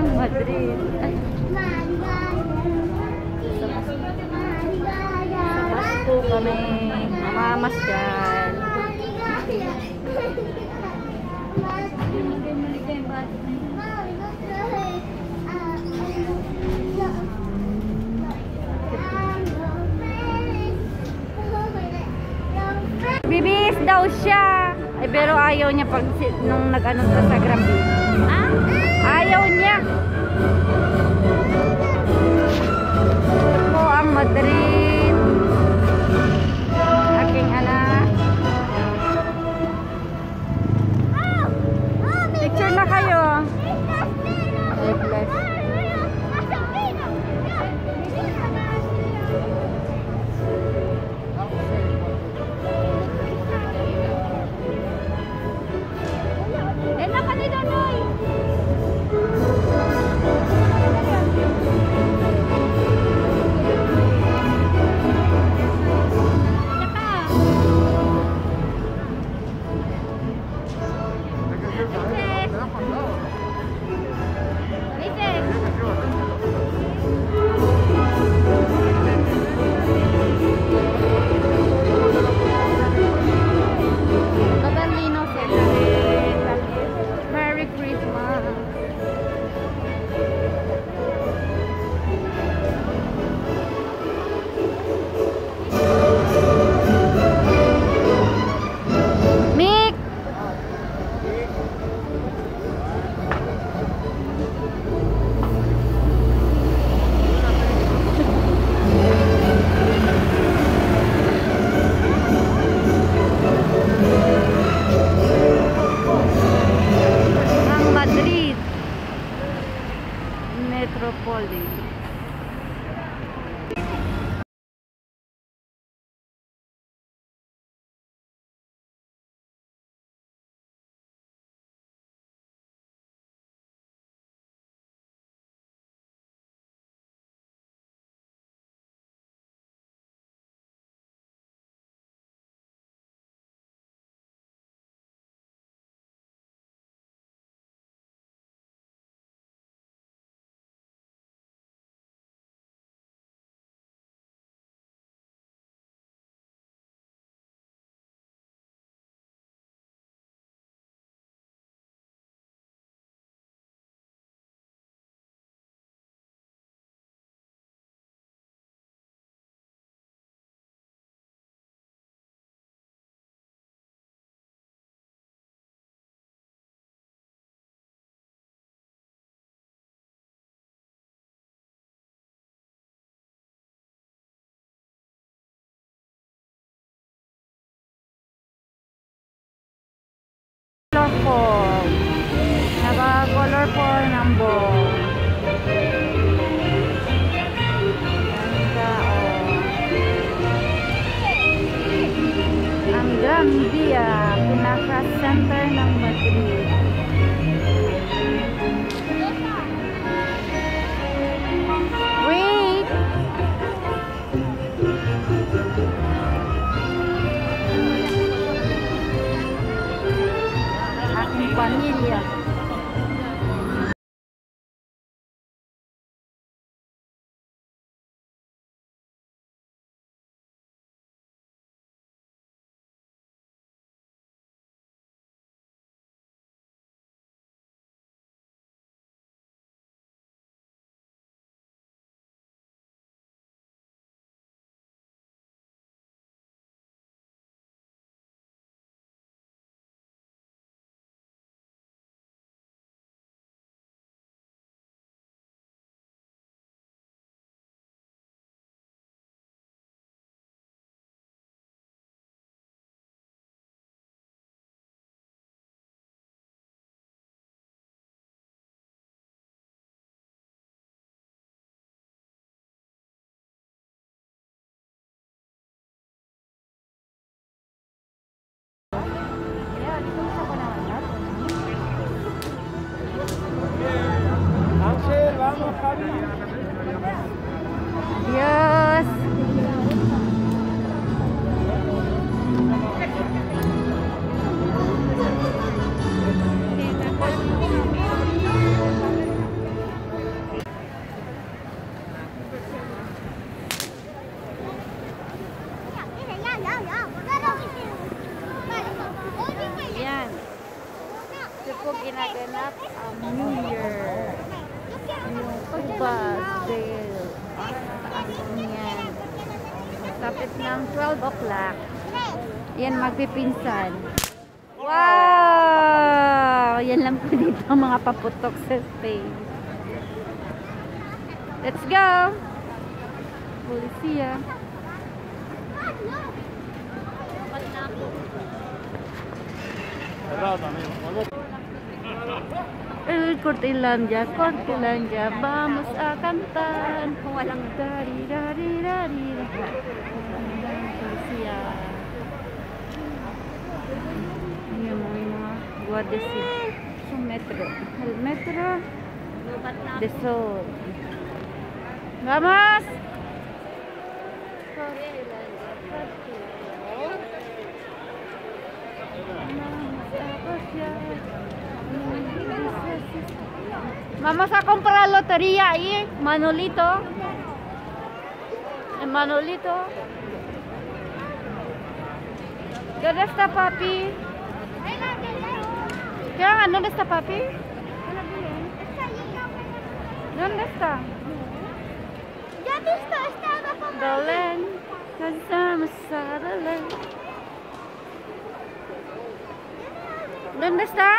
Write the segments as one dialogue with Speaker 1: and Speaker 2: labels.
Speaker 1: ang Madrid. Ay, sa Pasko kami namamasyal. Bibis daw siya. Ay, pero ayaw niya pag nung nag-ano sa Grammy. Ah? Ayaw niya. Ito ang Madrid. Metropolita. Center ng Madrid wait Tapit ng 12 o'clock. Yan magpipinsan. Wow! Yan lang po dito ang mga paputok sa stage. Let's go! Polisiya. El Cortilandia, Cortilandia, vamos a cantar. Walang dari, dari, dari. Polisiya. Yan mo yung mga guardia si sa metro. El metro de Sol. Vamos! Cortilandia. Vamos comprar lotería ahí, Manolito. En Manolito. ¿Dónde está papi? ¿Qué? ¿Dónde está papi? ¿Dónde está?
Speaker 2: Ya visto, estaba con
Speaker 1: Belén. Casamos a Belén. ¿Dónde está?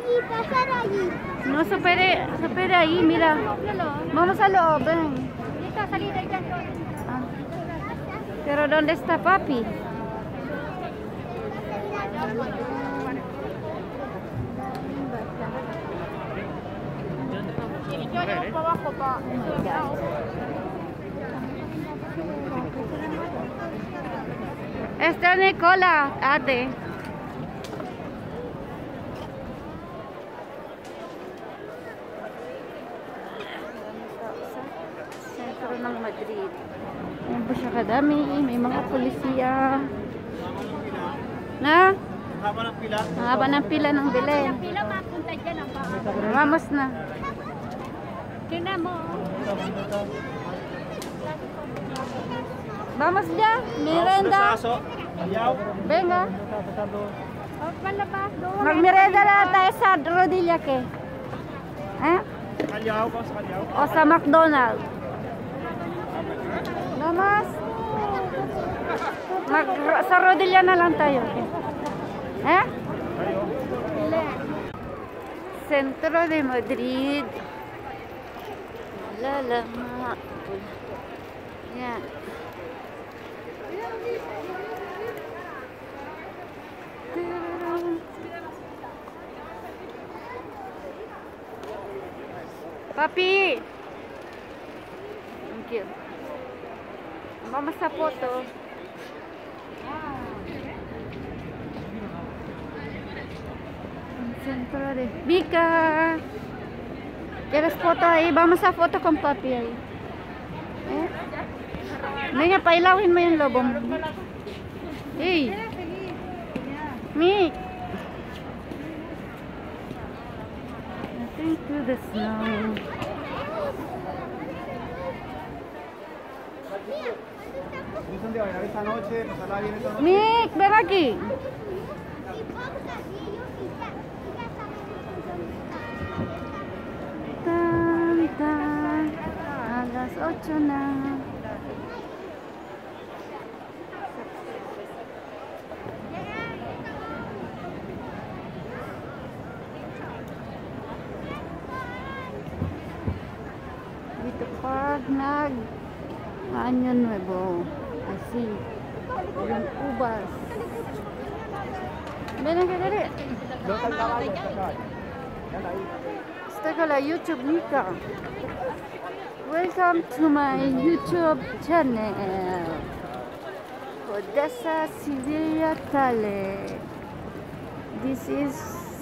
Speaker 2: Está allí, pasar allí.
Speaker 1: No supere, supere ahí, mira. Vamos a loob, ven. Ah. Pero ¿dónde está papi? Esta Nicola, ate. Ng Madrid. Ayan po siya kadami. May mga polisiya. Na?
Speaker 3: Haba ng pila.
Speaker 1: Haba ng pila ng Belen.
Speaker 2: Pila mapunta dyan ang baka.
Speaker 1: Vamos na.
Speaker 2: Tingnan mo.
Speaker 1: Vamos ya. Merenda. Venga.
Speaker 2: Oh.
Speaker 1: Magmerenda na tayo sa Rodilla ke. Eh?
Speaker 3: Kalyaw ko sa kalyaw.
Speaker 1: O sa McDonald's. Vamos. Mag sa Rodilla na lang tayo. Eh? Centro de Madrid. Lalama. Yan. Papi! Thank you. Vamos sa photo. Centro de Vika. ¿Quieres foto ahí? Vamos a foto con papi ahí. Eh? Venga, pailawin mo yung lobo mo. Hey! Mick! The snow.
Speaker 3: Mik, bailar esta noche, pasarla bien esta noche.
Speaker 1: Ven aquí. Na. Ito pa nag Anyo Nuevo. Kasi yung ubas. Ven ka dali.
Speaker 3: ¿Dónde está el caballo? Está el caballo. Yan ahí.
Speaker 1: Está con la YouTube Nika. Welcome to my YouTube channel. Odessa Sevilla Tale. This is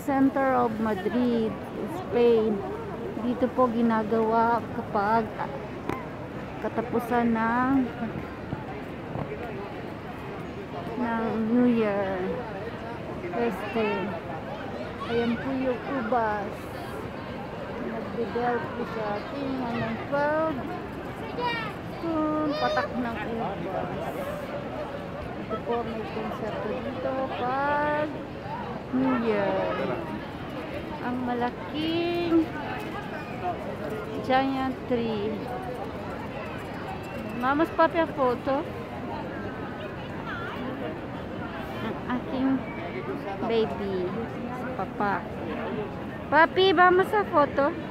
Speaker 1: center of Madrid, Spain. Dito po ginagawa kapag katapusan ng ng New Year. Este, ayan po yung ubas. Nagbibel po siya. Tingnan ng 12. Dun, patak ng ubas. Ito po may konserto dito pag Yan. Ang malaking giant tree. Mama's papi a photo. baby, papá. Papi, vamos a foto.